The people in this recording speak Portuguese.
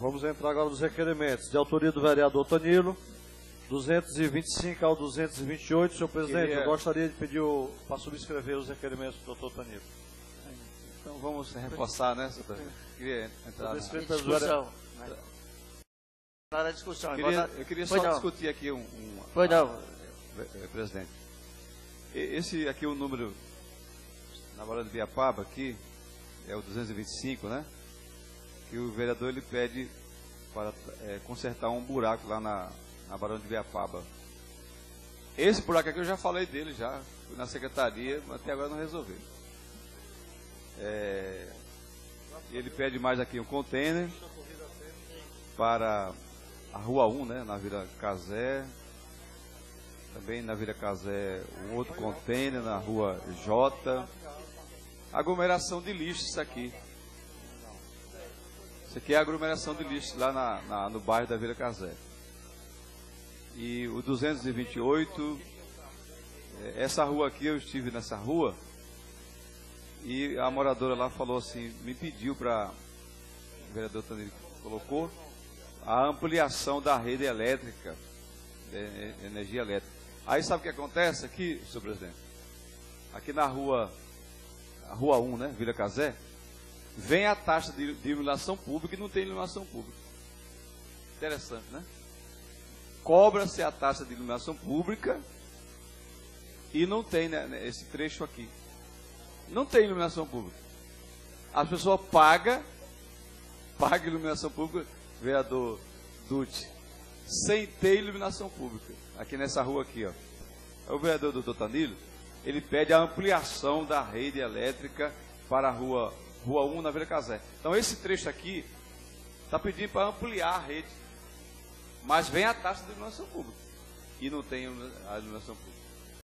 Vamos entrar agora nos requerimentos. De autoria do vereador Tanilo, 225 ao 228. Senhor presidente, Queria- eu gostaria de pedir para subscrever os requerimentos do doutor Tanilo. Então vamos reforçar, né, senhor presidente? Queria entrar na... Na discussão. Queria, Agora- eu queria só não. discutir aqui um... um Pois não. eh, presidente. Esse aqui, o número, na Barão de Biapaba, aqui, é o 225, né? Que o vereador, ele pede para eh, consertar um buraco lá na, na Barão de Biapaba. Esse buraco aqui eu já falei dele, já. Fui na secretaria, mas até agora não resolveu. É, ele pede mais aqui um container para a Rua 1, né, na Vila Casé. Também na Vila Casé, um outro container na Rua J. Aglomeração de lixo isso aqui. Isso aqui é a aglomeração de lixo lá na, na- no bairro da Vila Casé. E o 228, eh, essa rua aqui, eu estive nessa rua, e a moradora lá falou assim, me pediu para, o vereador Tanilo colocou, a ampliação da rede elétrica, de e- energia elétrica. Aí sabe o que acontece aqui, senhor presidente? Aqui na rua, rua 1, né, Vila Casé, vem a taxa de, de iluminação pública e não tem iluminação pública. Interessante, né? Cobra-se a taxa de iluminação pública e não tem né, né, esse trecho aqui. Não tem iluminação pública. A pessoa paga, paga iluminação pública, vereador Dutti, sem ter iluminação pública. Aqui nessa rua aqui, ó. O vereador doutor Tanilo, ele pede a ampliação da rede elétrica para a rua, rua 1 na Vila Casé. Então esse trecho aqui está pedindo para ampliar a rede. Mas vem a taxa de iluminação pública. E não tem a iluminação pública.